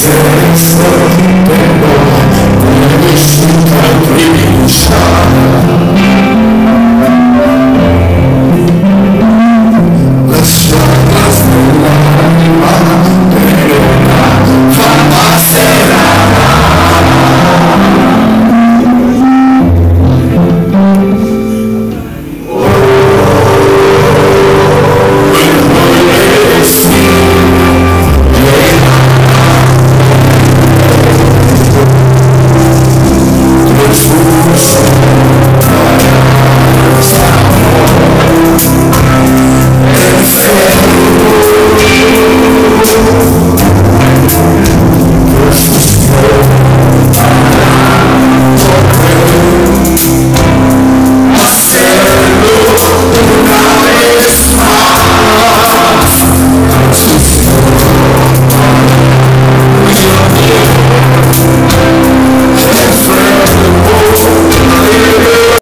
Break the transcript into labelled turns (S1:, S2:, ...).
S1: Senza